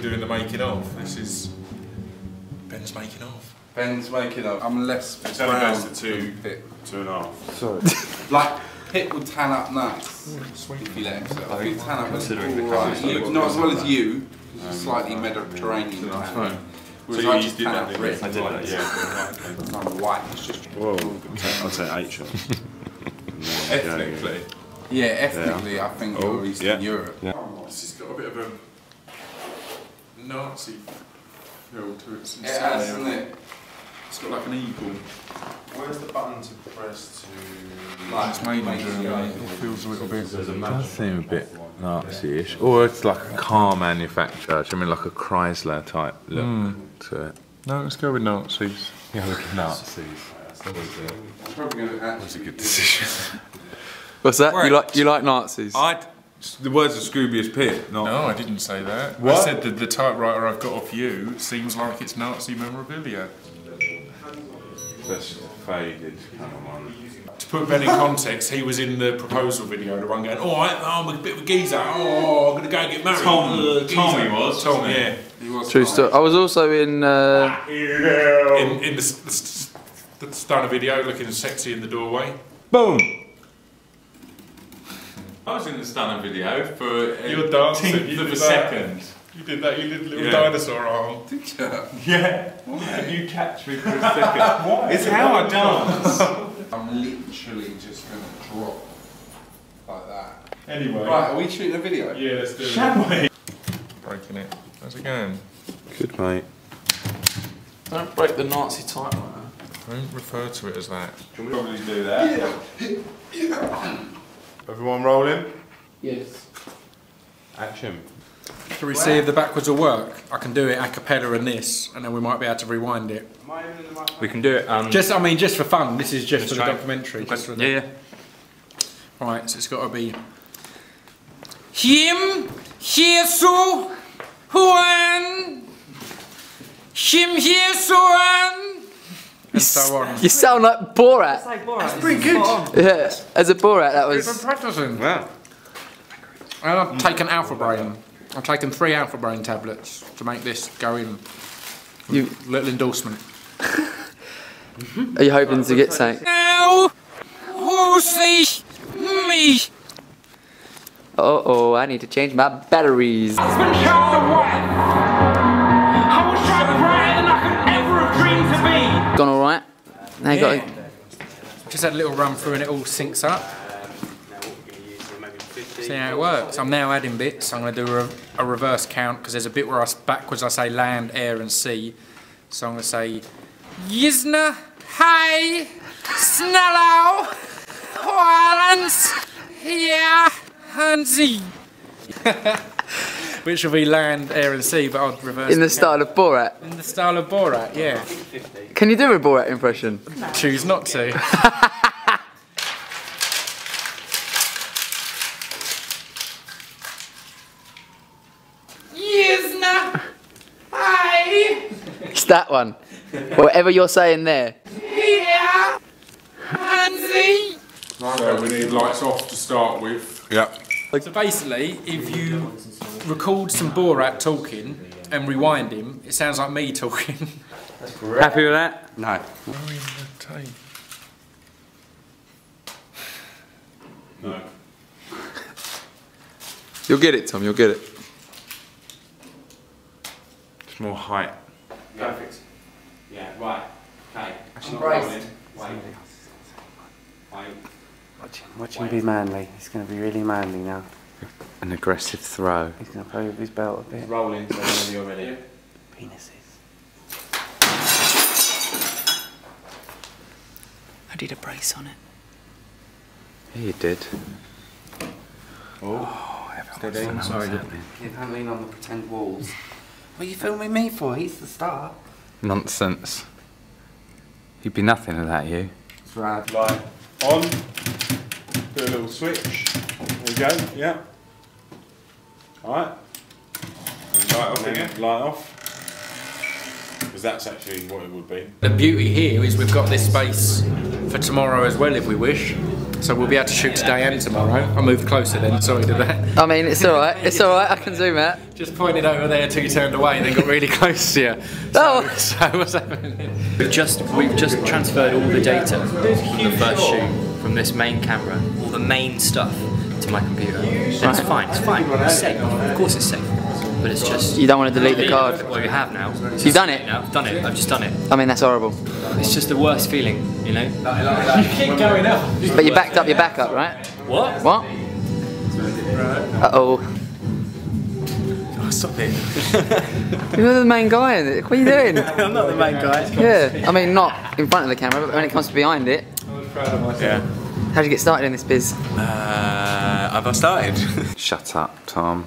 officially doing the making of. This is Ben's making of. Ben's making up. I'm less It's only brown goes to two, than Pip. two and a half. Sorry. Like Pip would tan up nice if he let himself. He'd tan up Considering the alright. colours, You- Not as well as you. Slightly um, Mediterranean. tan. So Whereas you, I you just did tan that, up didn't red. you? I did that, Yeah. I'm white. It's just Whoa, I'd say eight shots. ethnically. Yeah, ethnically, I think Oh, you're Eastern yeah. Europe. Yeah. This has got a bit of a Nazi feel to it. since It has, earlier. isn't it? It's got like an eagle. Where's the button to press to? Like, It's made in Germany. It feels a little bit. It does seem a bit Nazi-ish, or it's like a car manufacturer. I mean, like a Chrysler type look hmm. to it. No, let's go with Nazis. Yeah, look at Nazis. I'm probably gonna That's a good decision. What's that? Right. You like you like Nazis? I. The words of Scroobius Pip, not. No, I didn't say that. What? I said that the typewriter I've got off you seems like it's Nazi memorabilia. That's faded. Come on. To put Ben in context, he was in the proposal video, the one going, "Oh, I, oh, I'm a bit of a geezer. Oh, I'm gonna go and get married." Tom- Uh, geezer." Tom he was, Tom, yeah. He was True story. I was also in. Uh, In in the, s- the, the Stunner video, looking sexy in the doorway. Boom! I was in the stunner video for a You were dancing, tenth you of did a that. second. You did that. You did a little Yeah. dinosaur arm. Yeah. Can you catch me for a second? It's how I dance. I'm literally just gonna drop like that. Anyway. Right, are we shooting a video? Yeah, let's do it. Shall we? Breaking it. How's it going? Good, mate. don't break the Nazi typewriter. Don't refer to it as that. Can we probably do that? Everyone rolling? Yes. Action. Shall we see if the backwards will work? I can do it a cappella and this, and then we might be able to rewind it. We can do it. Um, Just, I mean, just for fun. This is just for the documentary. Just for the, yeah, yeah. Right, so it's got to be. Him, Jesu, Juan, Him, Jesuan, and so on. You sound like Borat. That's pretty good. Yeah, as a Borat, that was. We've been practicing. Wow. And I've taken Alpha Brain. I've taken three Alpha Brain tablets to make this go in. You, Little endorsement. are you hoping to get something? Now, who see me? Uh oh, I need to change my batteries. Now you got. Just had a little run through and it all syncs up. See how it works. I'm now adding bits. I'm going to do a, a reverse count because there's a bit where I backwards I say land, air, and sea. So I'm going to say Yizna, Hi, Snellow, Warrens, Yeah, and Z. Which will be land, air, and sea, but I'll reverse In the it. style of Borat. In the style of Borat, yeah. Can you do a Borat impression? Choose not to. Yizna, hi, It's that one. Whatever you're saying there. yeah, Hansi. So we need lights off to start with. Yep. So basically, if you record some Borat talking and rewind him, it sounds like me talking. Happy with that? No. No. You'll get it, Tom, you'll get it. It's more height. Perfect. Yeah, right. Okay. I'm not braced. rolling. Wait. Wait. Watch him, watch him be manly. He's going to be really manly now. An aggressive throw. He's going to play with his belt a bit. Rolling, so whenever you're ready. Penises. I did a brace on it. Yeah, you did. Oh, oh everyone's sorry. You can't lean on the pretend walls. What are you filming me for? He's the star. Nonsense. He'd be nothing without you. It's right. Light on. Do a little switch. There we go. Yeah. Alright. And light off again. Light off. Because that's actually what it would be. The beauty here is we've got this space for tomorrow as well if we wish. So we'll be able to shoot today and tomorrow. I moved closer then, sorry to that. I mean, it's alright. It's alright. I can zoom out. Just pointed over there till you turned away and then got really close to you. Oh. So what's happening? We've just we've just transferred all the data from the first shoot from this main camera, all the main stuff, to my computer. And It's fine. It's fine. It's safe. Of course, it's safe. But it's just You don't want to delete the card. Well, you have now. You've done it? Now I've done it. I've just done it. I mean, that's horrible. It's just the worst feeling, you know. you Keep going up. But you backed up your backup, right? What? What? Uh oh. Stop it. You're the main guy in it. What are you doing? I'm not the main guy. Yeah. I mean, not in front of the camera, but when it comes to behind it. Yeah. How'd you get started in this biz? Uh, have I started? Shut up, Tom.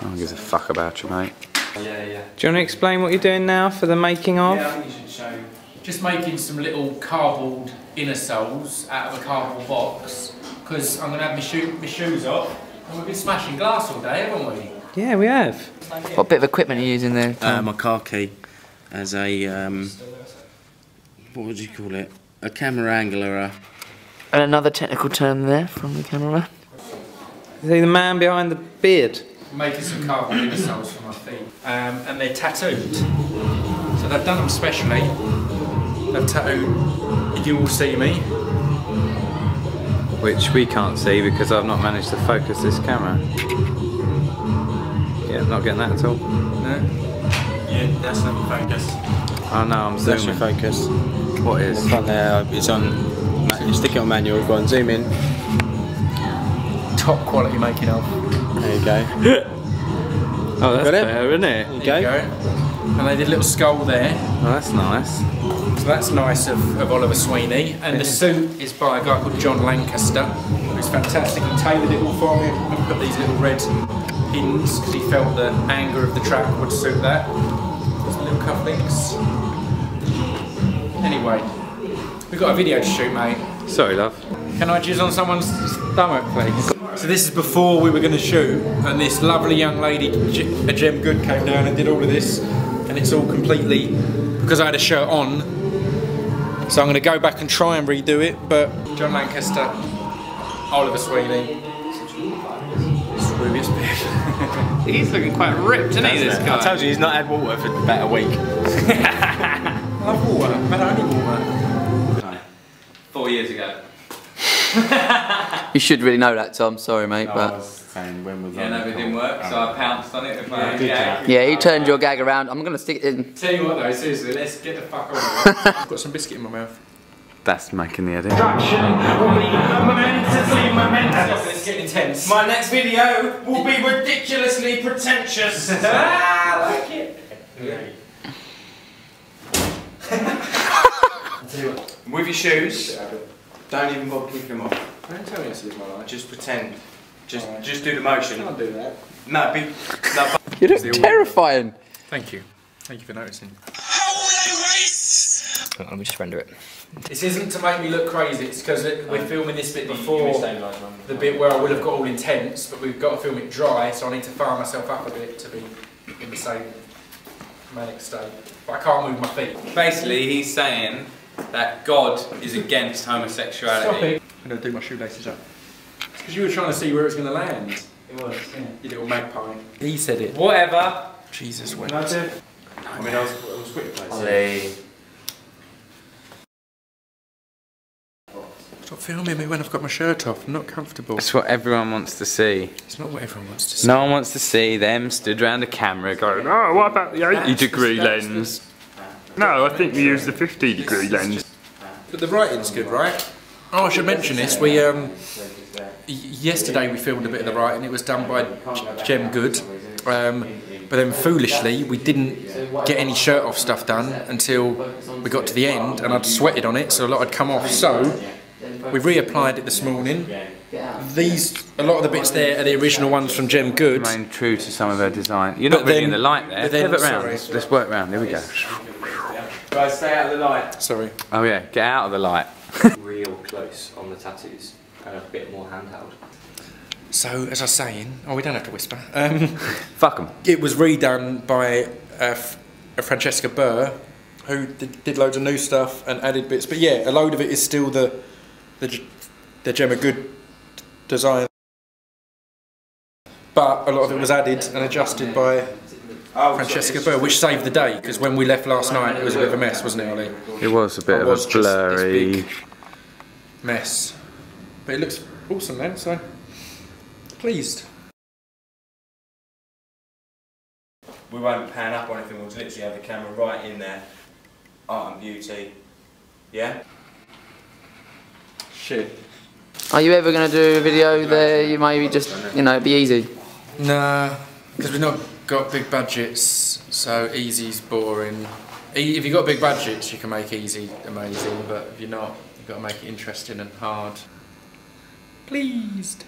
No one gives a fuck about you, mate. Yeah, yeah. Do you want to explain what you're doing now for the making of? Yeah, I think you should show. Just making some little cardboard inner soles out of a cardboard box because I'm going to have my, shoe, my shoes off and we've been smashing glass all day, haven't we? Yeah, we have. What bit of equipment are you using there? Uh, my car key as a um, what would you call it? A camera angler. and another technical term there from the cameraman. Is he the man behind the beard? Making some cardboard inner for my feet. Um, and they're tattooed. So they've done them specially. They've tattooed You Will See Me. Which we can't see because I've not managed to focus this camera. Yeah, not getting that at all. No? Yeah, that's not focus. Oh no, I'm zooming. That's your zooming. focus. What is? Front there, it's on. You stick it on manual. Go on, zoom in. Top quality making of. There you go. Oh, that's Got it? fair, isn't it? There you There you go. go. And they did a little skull there. Oh, that's nice. So that's nice of, of Oliver Sweeney. And the suit is by a guy called John Lancaster, who's fantastic. He tailored it all for me and put these little red pins because he felt the anger of the track would suit that. There's little cufflinks. Anyway, we've got a video to shoot, mate. Sorry, love. Can I jizz on someone's stomach, please? So this is before we were going to shoot, and this lovely young lady, J- Jem Good, came down and did all of this, and it's all completely because I had a shirt on. So I'm going to go back and try and redo it, but John Lancaster, Oliver Sweeney, Rubius Beard. He's looking quite ripped, isn't he, this guy? I told you he's not had water for about a week. I love water, but only water. Four years ago. You should really know that, Tom. Sorry, mate, I but was saying when was Yeah, I no, it didn't work, so I um, pounced on it with my Did gag. yeah, you turned your gag around. I'm gonna stick it in. Tell you what though, seriously, let's get the fuck on with it. I've got some biscuit in my mouth. That's making the edit. It's getting intense. My next video will be ridiculously pretentious. Ah, I like it. With your shoes, don't even bother keeping them off. Don't tell me this is my life. Just pretend. Just, just do the motion. Can't do that. No, be, no, You look terrifying. Thank you. Thank you for noticing. Let me just render it. This isn't to make me look crazy, it's because we're um, filming this bit before the bit where I will have got all intense, but we've got to film it dry, so I need to fire myself up a bit to be in the same manic state. But I can't move my feet. Basically, he's saying that God is against homosexuality. Stop it. I'm going to do my shoelaces up. Because you were trying to see where it's going to land. It was, yeah. You little magpie. He said it. Whatever. Jesus, wait. I did. I mean, I was, I was quick place. Stop filming me when I've got my shirt off. I'm not comfortable. That's what everyone wants to see. It's not what everyone wants to see. No one wants to see them stood around a camera going, oh, what about the 80 degree That's the- lens? No, I think we use the 50 degree lens. But the writing's good, right? Oh, I should mention this. We um, yesterday we filmed a bit of the writing. It was done by Jem Good. Um, but then foolishly we didn't get any shirt off stuff done until we got to the end, and I'd sweated on it, so a lot had come off. So we reapplied it this morning. These, a lot of the bits there are the original ones from Jem Good. Remain true to some of her design. You're not But really then- in the light there. then- Pivot round. sorry. Let's, let's work round. Here we go. guys, stay out of the light. Sorry. Oh yeah, get out of the light. Real close on the tattoos and a bit more handheld. So as I was saying, oh, we don't have to whisper. Um, Fuck them. it was redone by uh, F- uh, Francesca Burr, who did, did loads of new stuff and added bits. But yeah, a load of it is still the the, J- they're Gemma Good design. But a lot of it was added and adjusted by Francesca Burr, which saved the day because when we left last night, it was a bit of a mess, wasn't it, Ollie? It was a bit It of was a just this blurry. mess. But it looks awesome, man. So pleased. We won't pan up or anything, we'll literally have the camera right in there. Art and beauty. Yeah? Shit. Are you ever going to do a video there you maybe just, you know, be easy? Nah, because we've not got big budgets, so easy's boring. E- If you've got big budgets, you can make easy amazing, but if you're not, you've got to make it interesting and hard. Pleased.